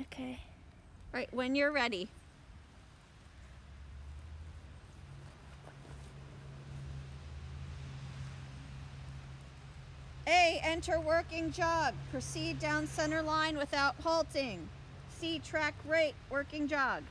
Okay. Right, when you're ready. A, enter working jog. Proceed down center line without halting. C, track right, working jog.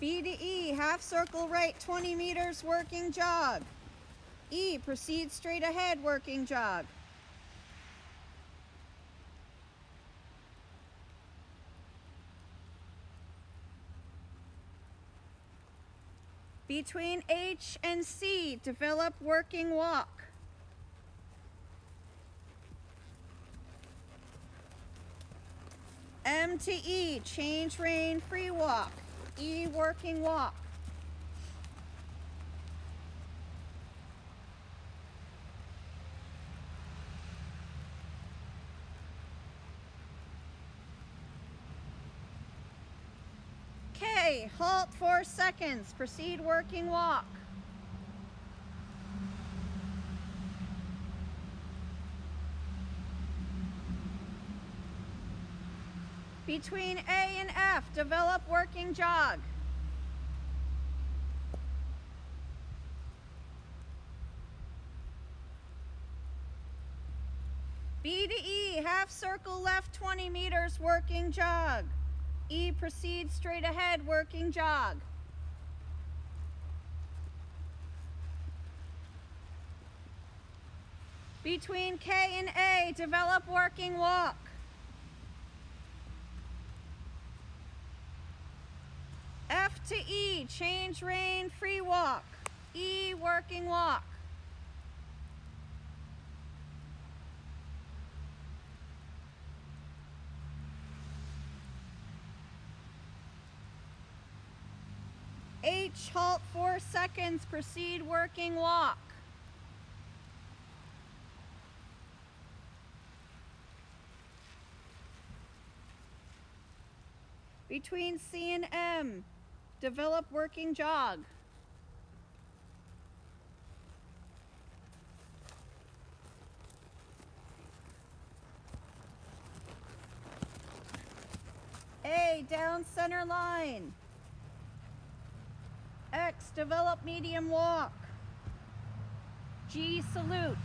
B to E, half circle right, 20 meters, working jog. E, proceed straight ahead, working jog. Between H and C, develop working walk. M to E, change rein, free walk. E, working walk. K, halt four seconds, proceed working walk. Between A and F, develop working jog. B to E, half circle left 20 meters, working jog. E, proceed straight ahead, working jog. Between K and A, develop working walk. To E, change rein, free walk. E, working walk. H, halt four seconds, proceed working walk. Between C and M, develop working jog. A, down center line. X, develop medium walk. G, salute.